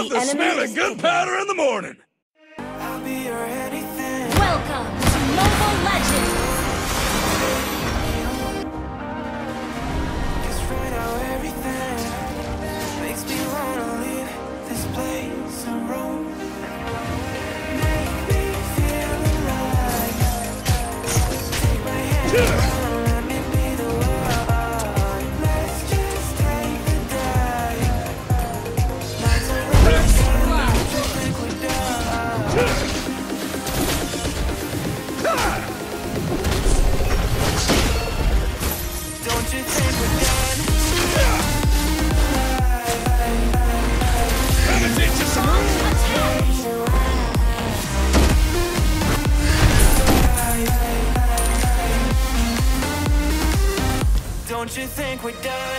love the, the smell of gunpowder in the morning. Welcome to Mobile Legends. think we're done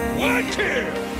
One kill.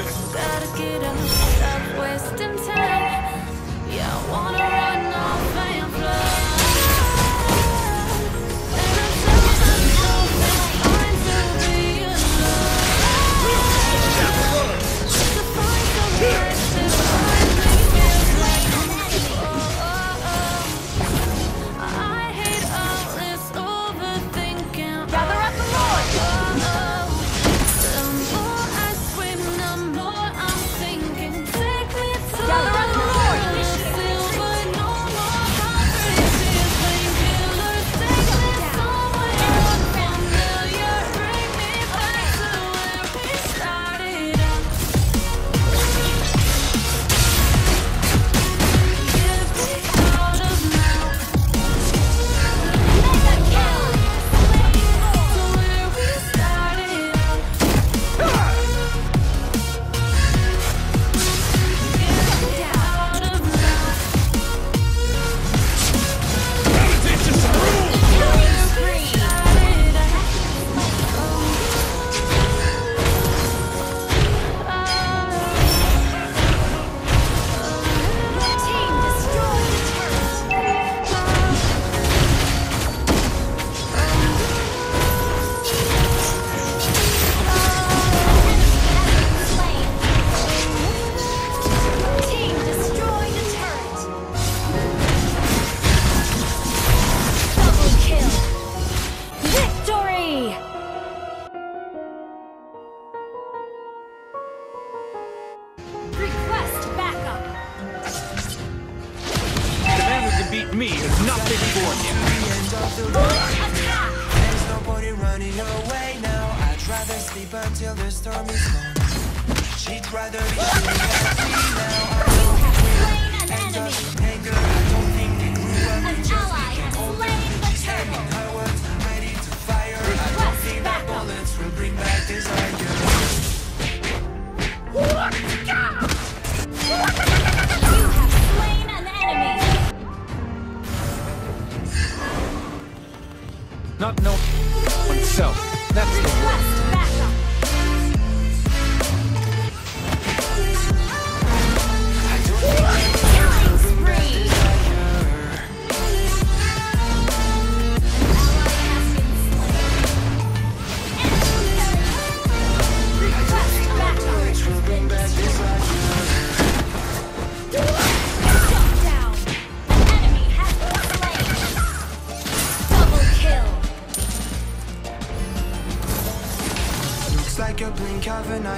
i gotta get up and waste some time like me is nothing for you. There's no point in running away now. I'd rather sleep until the storm is gone. She'd rather be.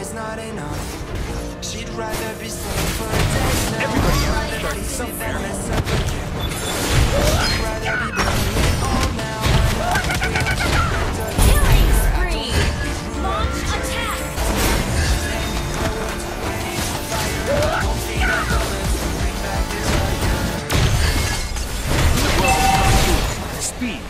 always not enough. She'd rather be safe for a day. Everybody has to be. Killing spree! Launch attack! Speed